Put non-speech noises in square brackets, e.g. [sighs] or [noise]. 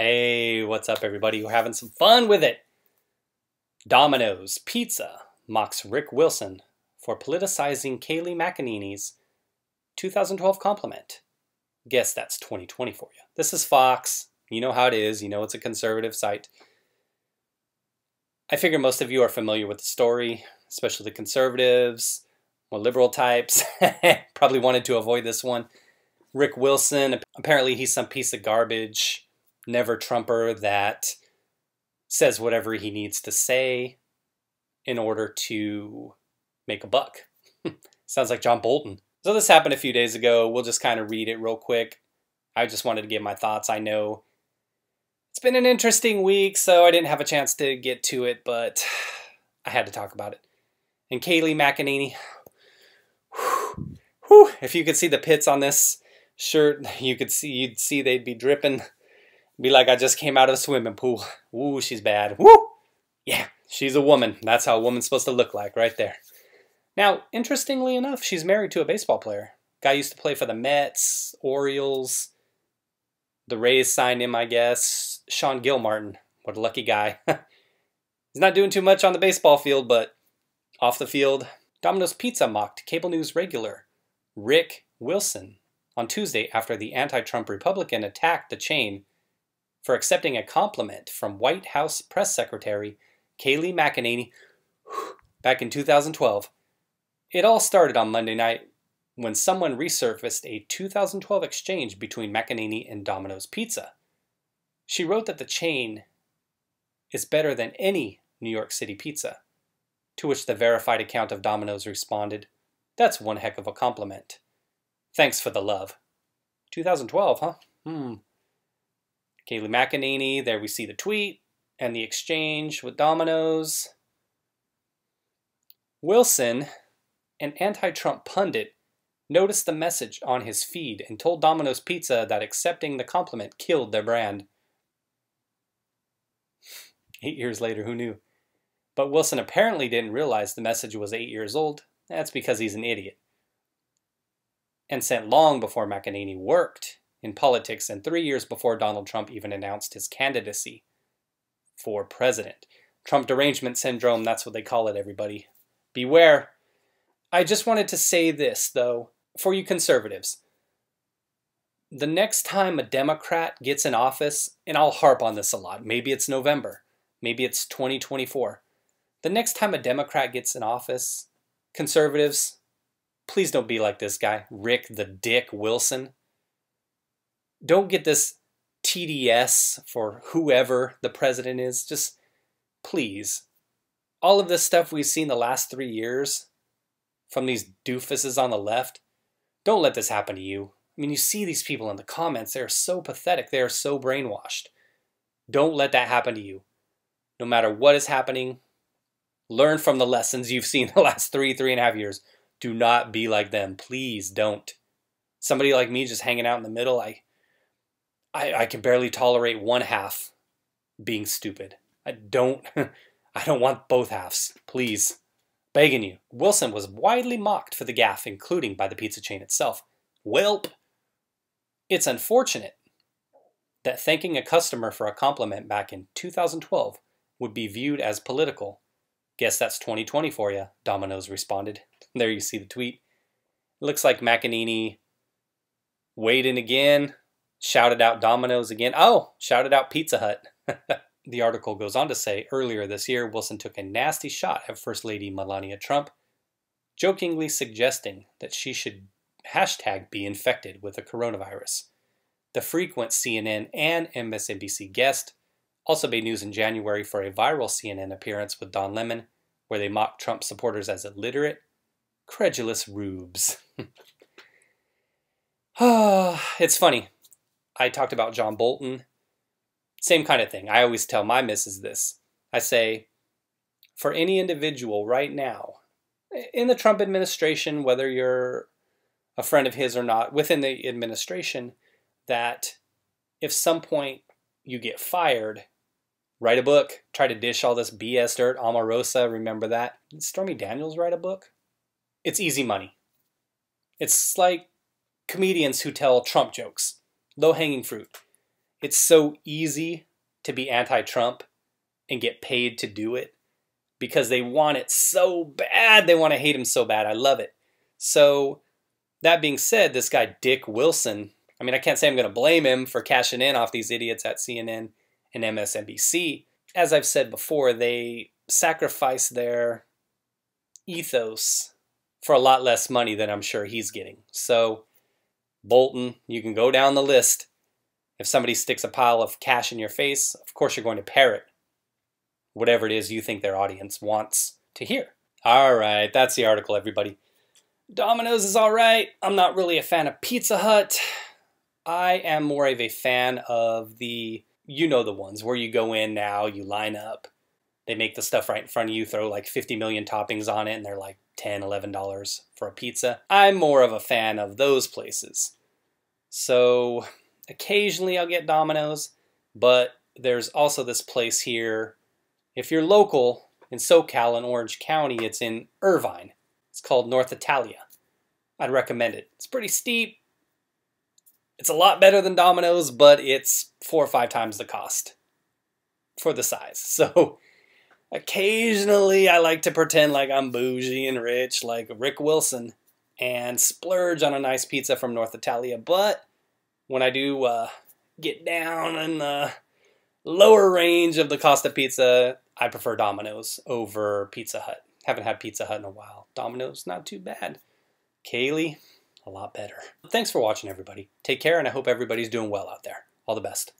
Hey, what's up, everybody? We're having some fun with it. Domino's Pizza mocks Rick Wilson for politicizing Kayleigh McEnany's 2012 compliment. Guess that's 2020 for you. This is Fox. You know how it is. You know it's a conservative site. I figure most of you are familiar with the story, especially the conservatives, more liberal types. [laughs] Probably wanted to avoid this one. Rick Wilson, apparently he's some piece of garbage never Trumper that says whatever he needs to say in order to make a buck. [laughs] Sounds like John Bolton. So this happened a few days ago. We'll just kind of read it real quick. I just wanted to give my thoughts. I know it's been an interesting week, so I didn't have a chance to get to it, but [sighs] I had to talk about it. And Kayleigh McEnany, [sighs] whew, whew, if you could see the pits on this shirt, [laughs] you could see you'd see they'd be dripping be like I just came out of the swimming pool. [laughs] Ooh, she's bad. Woo! Yeah, she's a woman. That's how a woman's supposed to look like, right there. Now, interestingly enough, she's married to a baseball player. Guy used to play for the Mets, Orioles. The Rays signed him, I guess. Sean Gilmartin. What a lucky guy. [laughs] He's not doing too much on the baseball field, but off the field, Domino's Pizza mocked cable news regular Rick Wilson on Tuesday after the anti Trump Republican attacked the chain for accepting a compliment from White House Press Secretary Kayleigh McEnany [sighs] back in 2012. It all started on Monday night when someone resurfaced a 2012 exchange between McEnany and Domino's Pizza. She wrote that the chain is better than any New York City pizza, to which the verified account of Domino's responded, That's one heck of a compliment. Thanks for the love. 2012, huh? Hmm. Kayleigh McEnany, there we see the tweet and the exchange with Domino's. Wilson, an anti Trump pundit, noticed the message on his feed and told Domino's Pizza that accepting the compliment killed their brand. Eight years later, who knew? But Wilson apparently didn't realize the message was eight years old. That's because he's an idiot. And sent long before McEnany worked in politics and three years before Donald Trump even announced his candidacy for president. Trump derangement syndrome, that's what they call it, everybody. Beware. I just wanted to say this, though, for you conservatives. The next time a Democrat gets in office, and I'll harp on this a lot, maybe it's November, maybe it's 2024. The next time a Democrat gets in office, conservatives, please don't be like this guy, Rick the Dick Wilson don't get this TDS for whoever the president is. Just please. All of this stuff we've seen the last three years from these doofuses on the left, don't let this happen to you. I mean, you see these people in the comments, they're so pathetic, they are so brainwashed. Don't let that happen to you. No matter what is happening, learn from the lessons you've seen [laughs] the last three, three and a half years. Do not be like them. Please don't. Somebody like me just hanging out in the middle, I I, I can barely tolerate one half being stupid. I don't [laughs] I don't want both halves. Please. Begging you. Wilson was widely mocked for the gaffe, including by the pizza chain itself. Welp. It's unfortunate that thanking a customer for a compliment back in 2012 would be viewed as political. Guess that's 2020 for you, Domino's responded. [laughs] There you see the tweet. Looks like McEnany weighed in again, Shouted out Domino's again. Oh, shouted out Pizza Hut. [laughs] the article goes on to say earlier this year, Wilson took a nasty shot at First Lady Melania Trump, jokingly suggesting that she should hashtag be infected with the coronavirus. The frequent CNN and MSNBC guest also made news in January for a viral CNN appearance with Don Lemon, where they mocked Trump supporters as illiterate, credulous rubes. [laughs] [sighs] it's funny. I talked about John Bolton. Same kind of thing. I always tell my missus this. I say, for any individual right now, in the Trump administration, whether you're a friend of his or not, within the administration, that if some point you get fired, write a book, try to dish all this BS dirt, Omarosa, remember that? Did Stormy Daniels write a book? It's easy money. It's like comedians who tell Trump jokes low hanging fruit. It's so easy to be anti Trump and get paid to do it because they want it so bad. They want to hate him so bad. I love it. So, that being said, this guy, Dick Wilson, I mean, I can't say I'm going to blame him for cashing in off these idiots at CNN and MSNBC. As I've said before, they sacrifice their ethos for a lot less money than I'm sure he's getting. So, Bolton, you can go down the list. If somebody sticks a pile of cash in your face, of course you're going to parrot whatever it is you think their audience wants to hear. All right, that's the article, everybody. Domino's is all right. I'm not really a fan of Pizza Hut. I am more of a fan of the, you know, the ones where you go in now, you line up, they make the stuff right in front of you, throw like 50 million toppings on it, and they're like $10, $11 for a pizza. I'm more of a fan of those places. So occasionally I'll get Domino's, but there's also this place here. If you're local in SoCal in Orange County, it's in Irvine. It's called North Italia. I'd recommend it. It's pretty steep. It's a lot better than Domino's, but it's four or five times the cost for the size. [laughs] So occasionally I like to pretend like I'm bougie and rich, like Rick Wilson, and splurge on a nice pizza from North Italia. But when I do uh, get down in the lower range of the cost of pizza, I prefer Domino's over Pizza Hut. Haven't had Pizza Hut in a while. Domino's, not too bad. Kayleigh, a lot better. Thanks for watching, everybody. Take care, and I hope everybody's doing well out there. All the best.